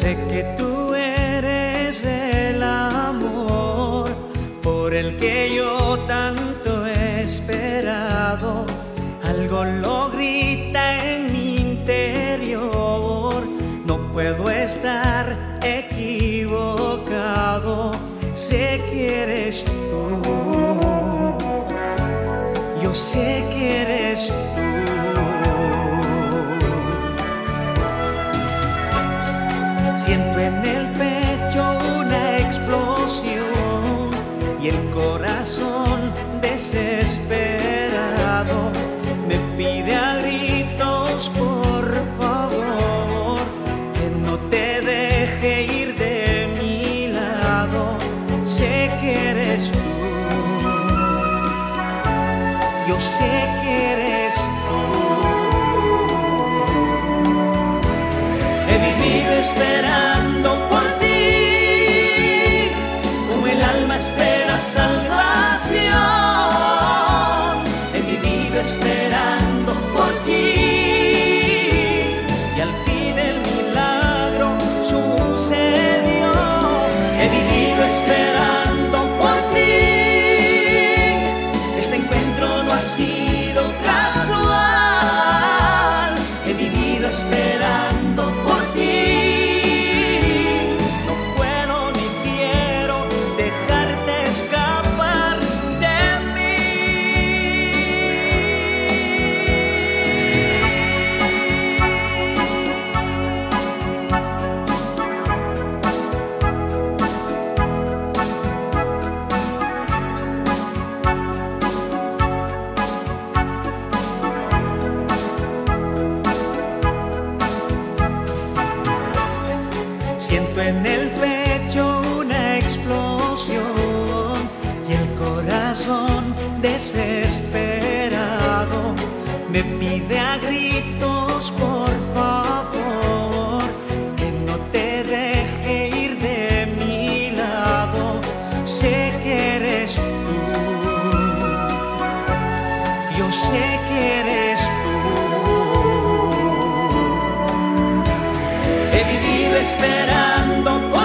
Sé que tú eres el amor por el que yo tanto he esperado. Algo lo grita en mi interior. No puedo estar equivocado. Sé que eres tú. Yo sé que eres tú. Siento en el pecho una explosión y el corazón desesperado me pide a gritos por favor que no te deje ir de mi lado. Sé que eres tú. Yo sé que eres esperando Siento en el pecho una explosión y el corazón desesperado me pide a gritos por favor que no te deje ir de mi lado. Sé que eres tú, yo sé que eres tú. He vivido esperando cuando